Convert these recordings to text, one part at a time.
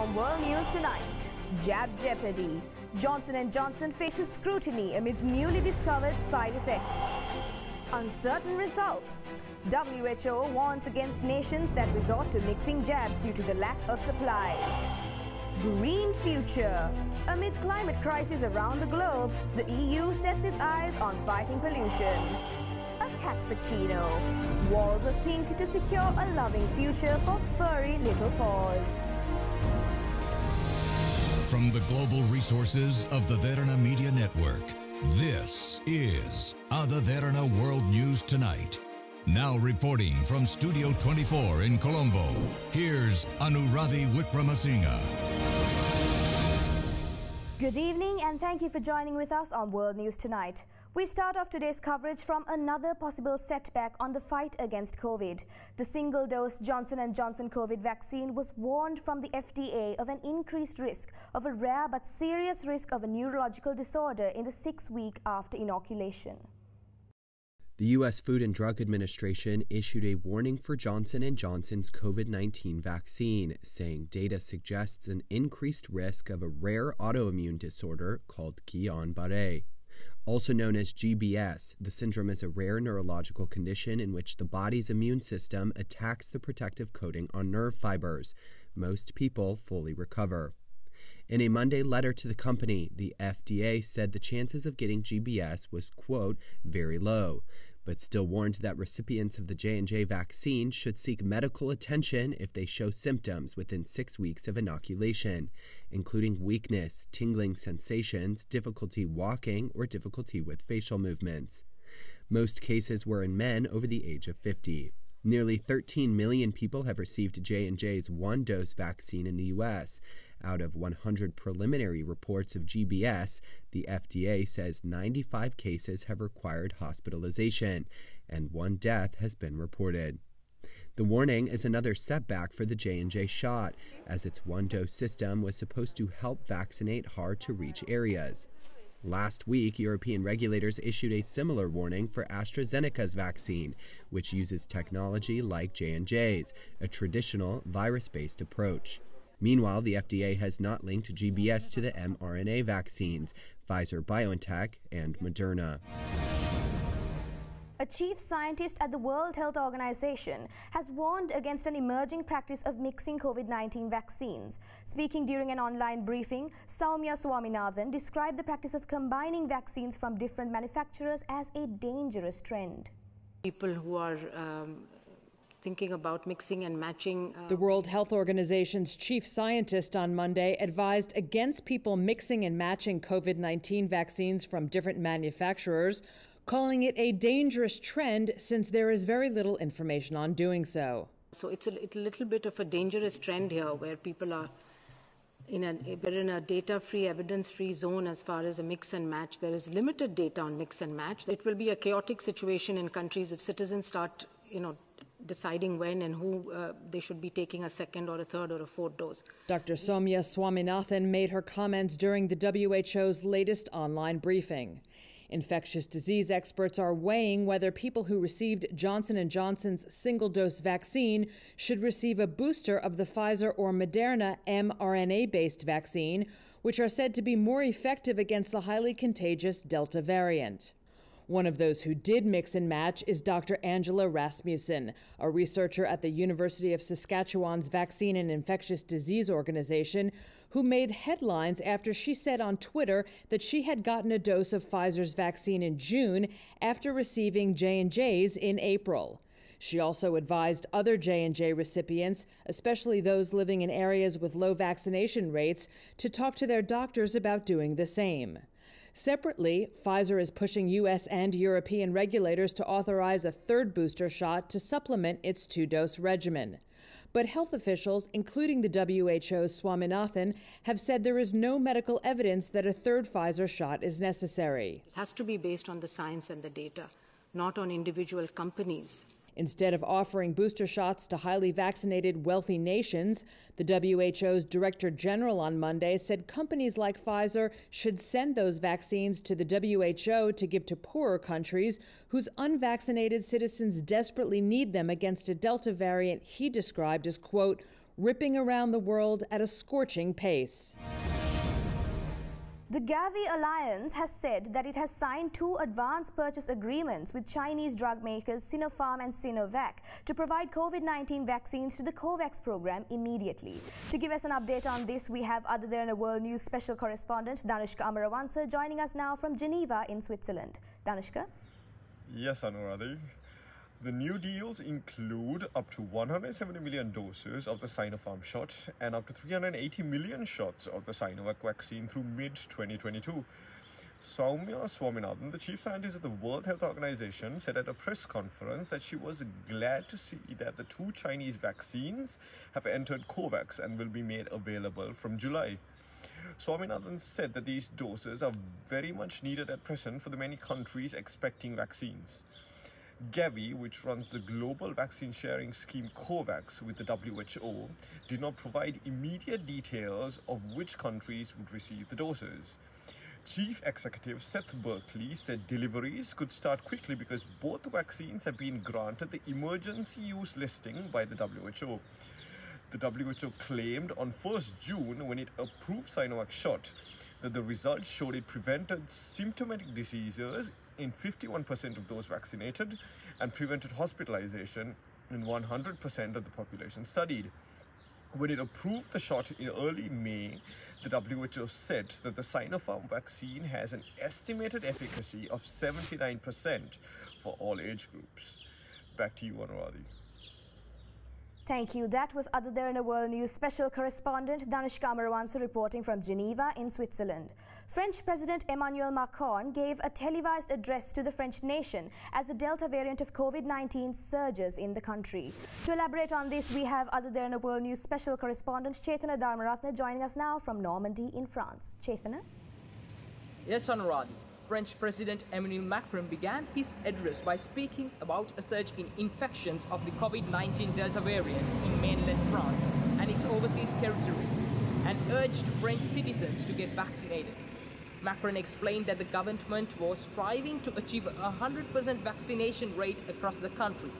On World News tonight, jab jeopardy. Johnson & Johnson faces scrutiny amidst newly discovered side effects. Uncertain results. WHO warns against nations that resort to mixing jabs due to the lack of supplies. Green future. Amidst climate crisis around the globe, the EU sets its eyes on fighting pollution. A cappuccino. Walls of pink to secure a loving future for furry little paws. From the global resources of the Derana Media Network, this is Ada Derana World News Tonight. Now reporting from Studio 24 in Colombo, here's Anuradhi Wickramasinghe. Good evening and thank you for joining with us on World News Tonight. We start off today's coverage from another possible setback on the fight against COVID. The single-dose Johnson & Johnson COVID vaccine was warned from the FDA of an increased risk of a rare but serious risk of a neurological disorder in the six week after inoculation. The U.S. Food and Drug Administration issued a warning for Johnson & Johnson's COVID-19 vaccine, saying data suggests an increased risk of a rare autoimmune disorder called Guillain-Barré. Also known as GBS, the syndrome is a rare neurological condition in which the body's immune system attacks the protective coating on nerve fibers. Most people fully recover. In a Monday letter to the company, the FDA said the chances of getting GBS was, quote, very low but still warned that recipients of the J&J vaccine should seek medical attention if they show symptoms within 6 weeks of inoculation, including weakness, tingling sensations, difficulty walking, or difficulty with facial movements. Most cases were in men over the age of 50. Nearly 13 million people have received J&J's one-dose vaccine in the US. Out of 100 preliminary reports of GBS, the FDA says 95 cases have required hospitalization and one death has been reported. The warning is another setback for the J&J shot, as its one-dose system was supposed to help vaccinate hard-to-reach areas. Last week, European regulators issued a similar warning for AstraZeneca's vaccine, which uses technology like J&J's, a traditional virus-based approach. Meanwhile, the FDA has not linked GBS to the mRNA vaccines, Pfizer BioNTech and Moderna. A chief scientist at the World Health Organization has warned against an emerging practice of mixing COVID-19 vaccines. Speaking during an online briefing, Soumya Swaminathan described the practice of combining vaccines from different manufacturers as a dangerous trend. People who are um, thinking about mixing and matching. Uh, the World Health Organization's chief scientist on Monday advised against people mixing and matching COVID 19 vaccines from different manufacturers, calling it a dangerous trend since there is very little information on doing so. So it's a, it's a little bit of a dangerous trend here where people are. In a, we're in a data-free, evidence-free zone as far as a mix and match. There is limited data on mix and match. It will be a chaotic situation in countries if citizens start, you know, deciding when and who uh, they should be taking a second or a third or a fourth dose. Dr. Soumya Swaminathan made her comments during the WHO's latest online briefing. Infectious disease experts are weighing whether people who received Johnson & Johnson's single-dose vaccine should receive a booster of the Pfizer or Moderna mRNA-based vaccine, which are said to be more effective against the highly contagious Delta variant. One of those who did mix and match is Dr. Angela Rasmussen, a researcher at the University of Saskatchewan's Vaccine and Infectious Disease Organization, who made headlines after she said on Twitter that she had gotten a dose of Pfizer's vaccine in June after receiving J&J's in April. She also advised other J&J recipients, especially those living in areas with low vaccination rates, to talk to their doctors about doing the same. Separately, Pfizer is pushing U.S. and European regulators to authorize a third booster shot to supplement its two dose regimen. But health officials, including the WHO's Swaminathan, have said there is no medical evidence that a third Pfizer shot is necessary. It has to be based on the science and the data, not on individual companies Instead of offering booster shots to highly vaccinated wealthy nations, the WHO's Director General on Monday said companies like Pfizer should send those vaccines to the WHO to give to poorer countries whose unvaccinated citizens desperately need them against a Delta variant he described as, quote, ripping around the world at a scorching pace. The Gavi Alliance has said that it has signed two advance purchase agreements with Chinese drug makers Sinopharm and Sinovac to provide COVID-19 vaccines to the COVAX program immediately. To give us an update on this, we have Ada Derana World News special correspondent Danushka Amaravansa joining us now from Geneva in Switzerland. Danushka? Yes, Anuradhi. The new deals include up to 170 million doses of the Sinopharm shot and up to 380 million shots of the Sinovac vaccine through mid 2022. Soumya Swaminathan, the chief scientist of the World Health Organization, said at a press conference that she was glad to see that the two Chinese vaccines have entered COVAX and will be made available from July. Swaminathan said that these doses are very much needed at present for the many countries expecting vaccines. Gavi, which runs the global vaccine sharing scheme COVAX with the WHO, did not provide immediate details of which countries would receive the doses. Chief Executive Seth Berkley said deliveries could start quickly because both vaccines have been granted the emergency use listing by the WHO. The WHO claimed on 1st June when it approved Sinovac shot that the results showed it prevented symptomatic diseases in 51% of those vaccinated and prevented hospitalization in 100% of the population studied. When it approved the shot in early May, the WHO said that the Sinopharm vaccine has an estimated efficacy of 79% for all age groups. Back to you, Anuradhi. Thank you. That was Ada Derana World News special correspondent Danushka Amaravansa reporting from Geneva in Switzerland. French President Emmanuel Macron gave a televised address to the French nation as the Delta variant of COVID-19 surges in the country. To elaborate on this, we have Ada Derana World News special correspondent Chetana Dharmaratna joining us now from Normandy in France. Chetana? Yes, Anuradhi. French President Emmanuel Macron began his address by speaking about a surge in infections of the COVID-19 Delta variant in mainland France and its overseas territories, and urged French citizens to get vaccinated. Macron explained that the government was striving to achieve a 100% vaccination rate across the country.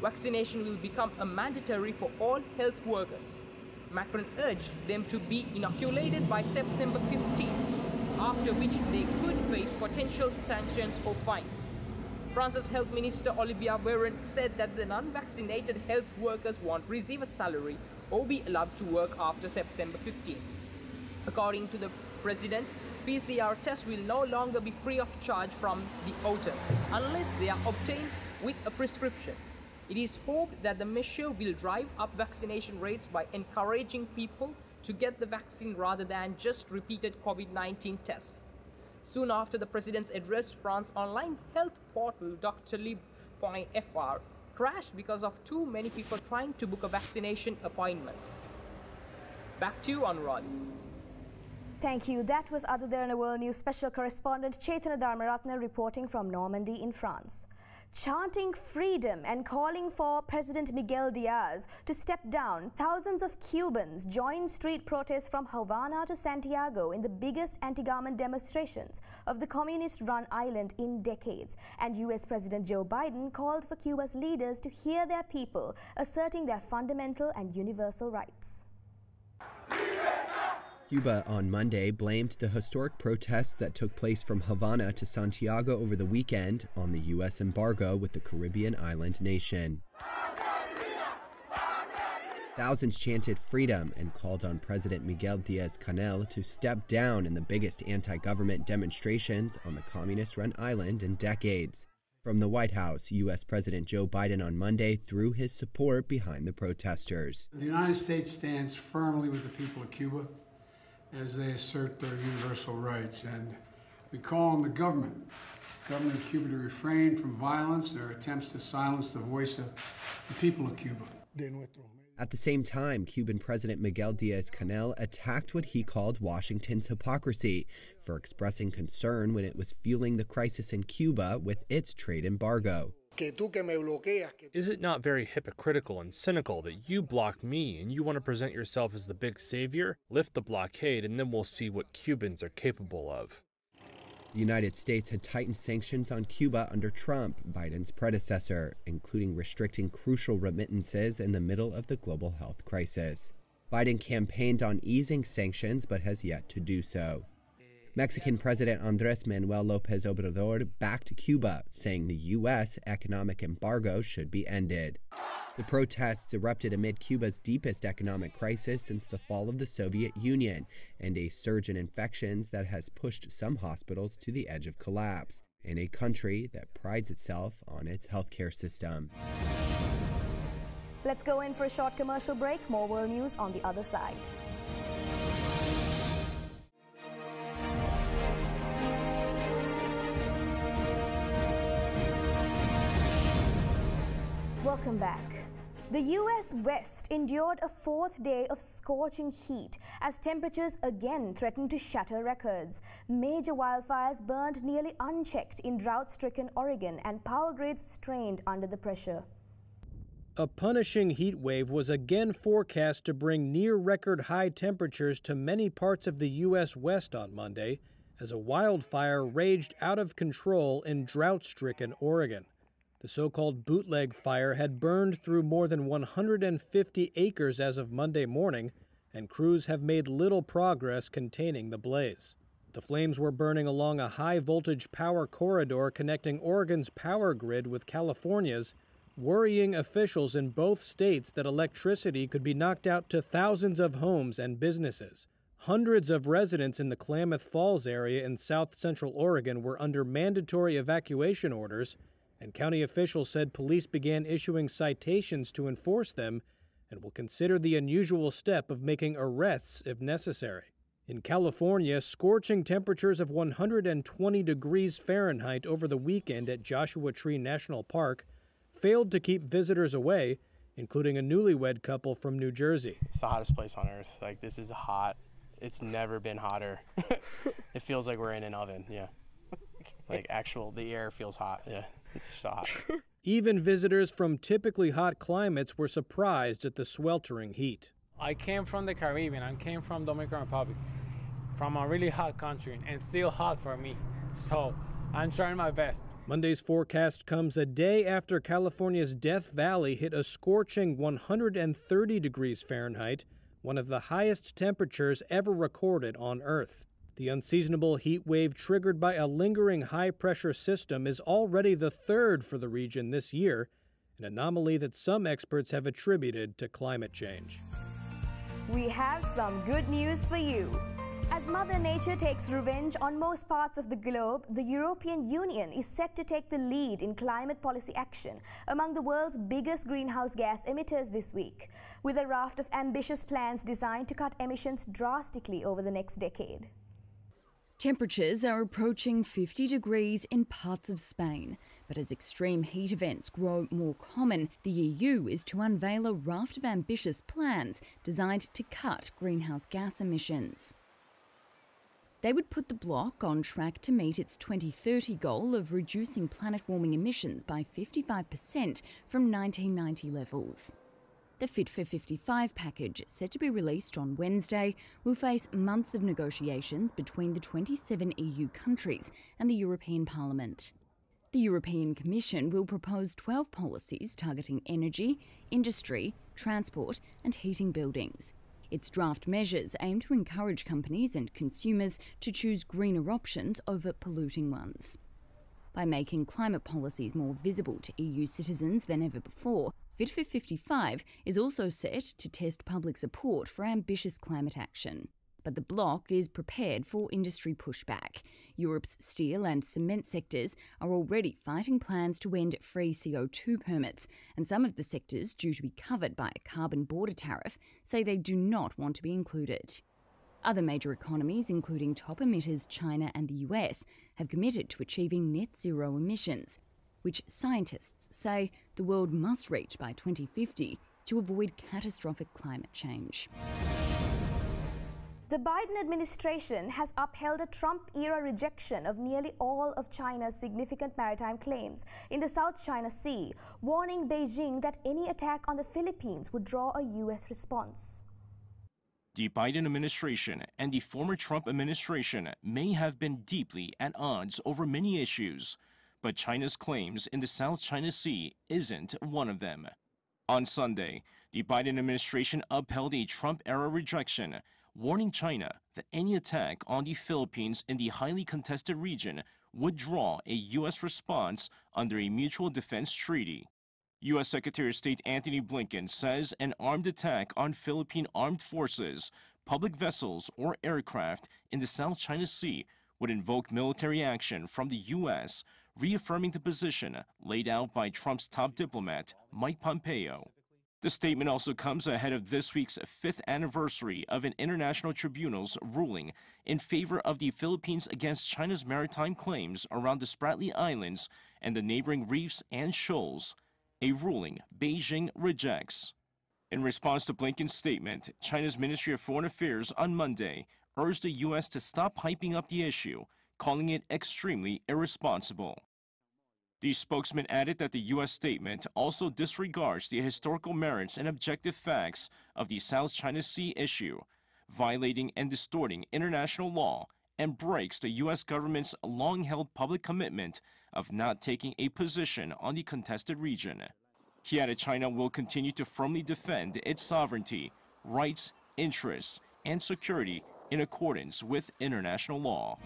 Vaccination will become a mandatory for all health workers. Macron urged them to be inoculated by September 15 after which they could face potential sanctions or fines. France's Health Minister Olivier Véran said that the non-vaccinated health workers won't receive a salary or be allowed to work after September 15. According to the president, PCR tests will no longer be free of charge from the autumn unless they are obtained with a prescription. It is hoped that the measure will drive up vaccination rates by encouraging people to get the vaccine rather than just repeated COVID-19 tests. Soon after the president's address, France online health portal doctolib.fr crashed because of too many people trying to book a vaccination appointments. Back to you, Anurad. Thank you. That was Ada Derana World News special correspondent Chaitanya Dharmaratna reporting from Normandy in France chanting freedom and calling for President Miguel Diaz to step down, thousands of Cubans joined street protests from Havana to Santiago in the biggest anti-government demonstrations of the communist-run island in decades. And US President Joe Biden called for Cuba's leaders to hear their people, asserting their fundamental and universal rights. Cuba on Monday blamed the historic protests that took place from Havana to Santiago over the weekend on the U.S. embargo with the Caribbean island nation. Thousands chanted freedom and called on President Miguel Diaz Canel to step down in the biggest anti government demonstrations on the communist run island in decades. From the White House, U.S. President Joe Biden on Monday threw his support behind the protesters. The United States stands firmly with the people of Cuba as they assert their universal rights. And we call on the government, government of Cuba, to refrain from violence and their attempts to silence the voice of the people of Cuba. At the same time, Cuban President Miguel Diaz Canel attacked what he called Washington's hypocrisy for expressing concern when it was fueling the crisis in Cuba with its trade embargo. Is it not very hypocritical and cynical that you block me and you want to present yourself as the big savior? Lift the blockade and then we'll see what Cubans are capable of. The United States had tightened sanctions on Cuba under Trump, Biden's predecessor, including restricting crucial remittances in the middle of the global health crisis. Biden campaigned on easing sanctions but has yet to do so. Mexican President Andres Manuel Lopez Obrador backed Cuba, saying the U.S. economic embargo should be ended. The protests erupted amid Cuba's deepest economic crisis since the fall of the Soviet Union and a surge in infections that has pushed some hospitals to the edge of collapse, in a country that prides itself on its healthcare system. Let's go in for a short commercial break. More world news on the other side. Welcome back. The US West endured a fourth day of scorching heat as temperatures again threatened to shatter records. Major wildfires burned nearly unchecked in drought stricken Oregon and power grids strained under the pressure. A punishing heat wave was again forecast to bring near record high temperatures to many parts of the U.S. West on Monday as a wildfire raged out of control in drought stricken Oregon. The so called bootleg fire had burned through more than 150 acres as of Monday morning, and crews have made little progress containing the blaze. The flames were burning along a high voltage power corridor connecting Oregon's power grid with California's, worrying officials in both states that electricity could be knocked out to thousands of homes and businesses. Hundreds of residents in the Klamath Falls area in south central Oregon were under mandatory evacuation orders and county officials said police began issuing citations to enforce them and will consider the unusual step of making arrests if necessary. In California, scorching temperatures of 120 degrees Fahrenheit over the weekend at Joshua Tree National Park failed to keep visitors away, including a newlywed couple from New Jersey. It's the hottest place on earth. Like, this is hot. It's never been hotter. it feels like we're in an oven, yeah. Like, actual, the air feels hot, yeah. It's so hot. Even visitors from typically hot climates were surprised at the sweltering heat. I came from the Caribbean. I came from Dominican Republic, from a really hot country, and still hot for me. So I'm trying my best. Monday's forecast comes a day after California's Death Valley hit a scorching 130 degrees Fahrenheit, one of the highest temperatures ever recorded on Earth. The unseasonable heat wave triggered by a lingering high pressure system is already the third for the region this year, an anomaly that some experts have attributed to climate change. We have some good news for you. As Mother Nature takes revenge on most parts of the globe, the European Union is set to take the lead in climate policy action among the world's biggest greenhouse gas emitters this week, with a raft of ambitious plans designed to cut emissions drastically over the next decade. Temperatures are approaching 50 degrees in parts of Spain. But as extreme heat events grow more common, the EU is to unveil a raft of ambitious plans designed to cut greenhouse gas emissions. They would put the bloc on track to meet its 2030 goal of reducing planet warming emissions by 55% from 1990 levels. The Fit for 55 package, set to be released on Wednesday, will face months of negotiations between the 27 EU countries and the European Parliament. The European Commission will propose 12 policies targeting energy, industry, transport, and heating buildings. Its draft measures aim to encourage companies and consumers to choose greener options over polluting ones. By making climate policies more visible to EU citizens than ever before, Fit for 55 is also set to test public support for ambitious climate action. But the bloc is prepared for industry pushback. Europe's steel and cement sectors are already fighting plans to end free CO2 permits, and some of the sectors due to be covered by a carbon border tariff say they do not want to be included. Other major economies, including top emitters China and the US, have committed to achieving net zero emissions, which scientists say the world must reach by 2050 to avoid catastrophic climate change. The Biden administration has upheld a Trump era rejection of nearly all of China's significant maritime claims in the South China Sea, warning Beijing that any attack on the Philippines would draw a U.S. response. The Biden administration and the former Trump administration may have been deeply at odds over many issues, but China's claims in the South China Sea isn't one of them. On Sunday, the Biden administration upheld a Trump era rejection, warning China that any attack on the Philippines in the highly contested region would draw a U.S. response under a mutual defense treaty. U.S. Secretary of State Antony Blinken says an armed attack on Philippine armed forces, public vessels, or aircraft in the South China Sea would invoke military action from the U.S., reaffirming the position laid out by Trump's top diplomat, Mike Pompeo. The statement also comes ahead of this week's fifth anniversary of an international tribunal's ruling in favor of the Philippines against China's maritime claims around the Spratly Islands and the neighboring reefs and shoals a ruling Beijing rejects. In response to Blinken's statement, China's Ministry of Foreign Affairs on Monday urged the U.S. to stop hyping up the issue, calling it extremely irresponsible. The spokesman added that the U.S. statement also disregards the historical merits and objective facts of the South China Sea issue, violating and distorting international law, and breaks the U.S. government's long held public commitment of not taking a position on the contested region. He added China will continue to firmly defend its sovereignty, rights, interests, and security in accordance with international law.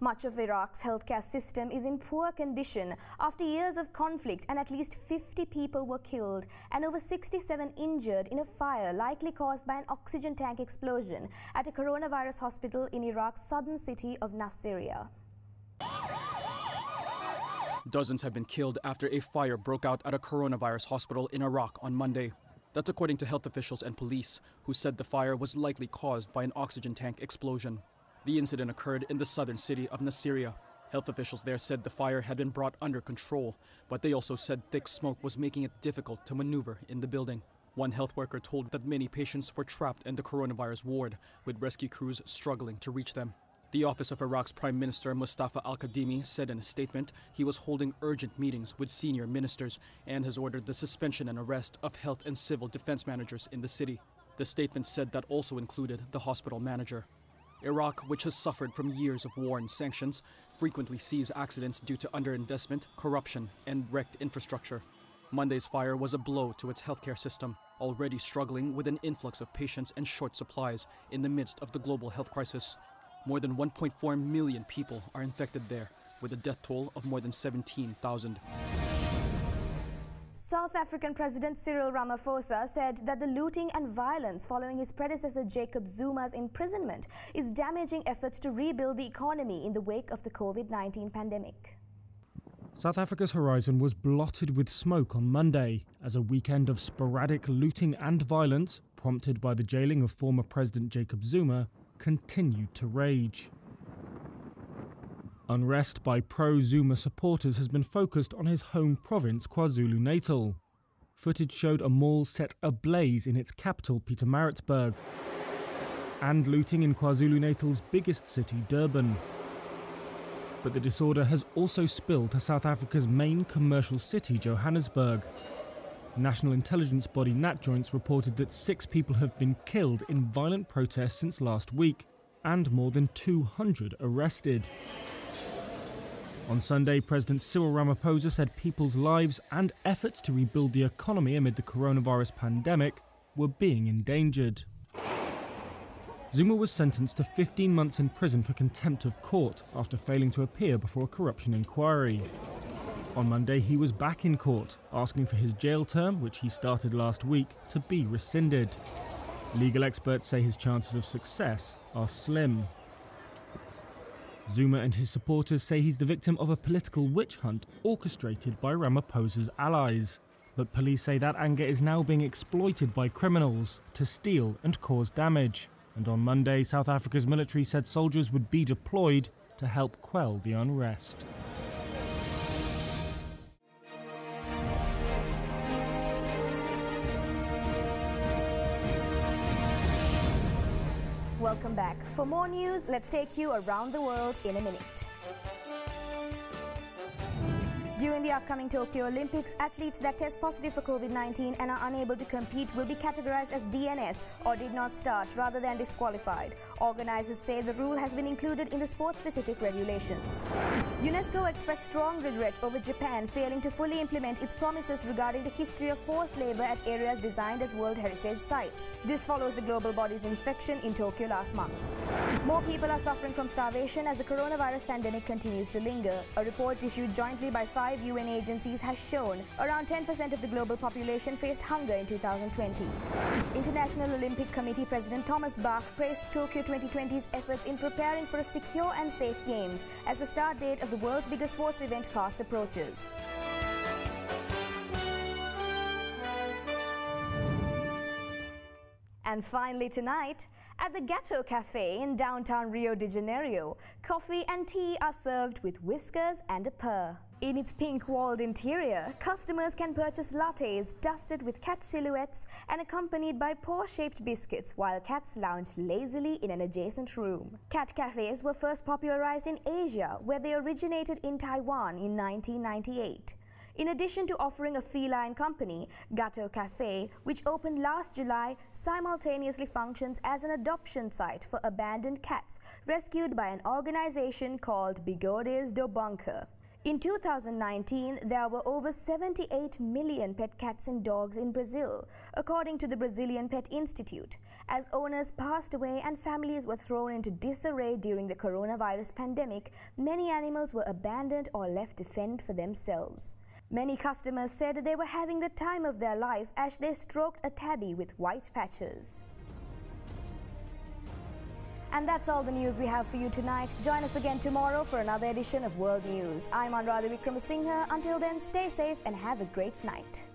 Much of Iraq's healthcare system is in poor condition after years of conflict and at least 50 people were killed and over 67 injured in a fire likely caused by an oxygen tank explosion at a coronavirus hospital in Iraq's southern city of Nasiriyah. Dozens have been killed after a fire broke out at a coronavirus hospital in Iraq on Monday. That's according to health officials and police, who said the fire was likely caused by an oxygen tank explosion. The incident occurred in the southern city of Nasiriyah. Health officials there said the fire had been brought under control, but they also said thick smoke was making it difficult to maneuver in the building. One health worker told that many patients were trapped in the coronavirus ward, with rescue crews struggling to reach them. The office of Iraq's Prime Minister Mustafa al Kadhimi said in a statement he was holding urgent meetings with senior ministers and has ordered the suspension and arrest of health and civil defense managers in the city. The statement said that also included the hospital manager. Iraq, which has suffered from years of war and sanctions, frequently sees accidents due to underinvestment, corruption, and wrecked infrastructure. Monday's fire was a blow to its healthcare system, already struggling with an influx of patients and short supplies in the midst of the global health crisis. More than 1.4 million people are infected there, with a death toll of more than 17,000. South African President Cyril Ramaphosa said that the looting and violence following his predecessor Jacob Zuma's imprisonment is damaging efforts to rebuild the economy in the wake of the COVID 19 pandemic. South Africa's horizon was blotted with smoke on Monday as a weekend of sporadic looting and violence, prompted by the jailing of former President Jacob Zuma, continued to rage. Unrest by pro Zuma supporters has been focused on his home province, KwaZulu Natal. Footage showed a mall set ablaze in its capital, Pietermaritzburg, and looting in KwaZulu Natal's biggest city, Durban. But the disorder has also spilled to South Africa's main commercial city, Johannesburg. National intelligence body NatJoints reported that six people have been killed in violent protests since last week, and more than 200 arrested. On Sunday, President Cyril Ramaphosa said people's lives and efforts to rebuild the economy amid the coronavirus pandemic were being endangered. Zuma was sentenced to 15 months in prison for contempt of court after failing to appear before a corruption inquiry. On Monday, he was back in court, asking for his jail term, which he started last week, to be rescinded. Legal experts say his chances of success are slim. Zuma and his supporters say he's the victim of a political witch hunt orchestrated by Ramaphosa's allies. But police say that anger is now being exploited by criminals to steal and cause damage. And on Monday, South Africa's military said soldiers would be deployed to help quell the unrest. Back. For more news, let's take you around the world in a minute. During the upcoming Tokyo Olympics, athletes that test positive for COVID-19 and are unable to compete will be categorized as DNS or did not start rather than disqualified. Organizers say the rule has been included in the sport-specific regulations. UNESCO expressed strong regret over Japan failing to fully implement its promises regarding the history of forced labor at areas designed as World Heritage Sites. This follows the global body's inspection in Tokyo last month. More people are suffering from starvation as the coronavirus pandemic continues to linger. A report issued jointly by five five UN agencies has shown around 10% of the global population faced hunger in 2020. International Olympic Committee President Thomas Bach praised Tokyo 2020's efforts in preparing for a secure and safe games as the start date of the world's biggest sports event fast approaches. And finally tonight, at the Gato Cafe in downtown Rio de Janeiro, coffee and tea are served with whiskers and a purr. In its pink-walled interior, customers can purchase lattes dusted with cat silhouettes and accompanied by paw-shaped biscuits while cats lounge lazily in an adjacent room. Cat cafes were first popularized in Asia, where they originated in Taiwan in 1998. In addition to offering a feline company, Gato Cafe, which opened last July, simultaneously functions as an adoption site for abandoned cats rescued by an organization called Bigodes do Bunker. In 2019, there were over 78 million pet cats and dogs in Brazil, according to the Brazilian Pet Institute, as owners passed away and families were thrown into disarray during the coronavirus pandemic, many animals were abandoned or left to fend for themselves. Many customers said they were having the time of their life as they stroked a tabby with white patches. And that's all the news we have for you tonight. Join us again tomorrow for another edition of World News. I'm Anuradha Wickramasinghe. Until then, stay safe and have a great night.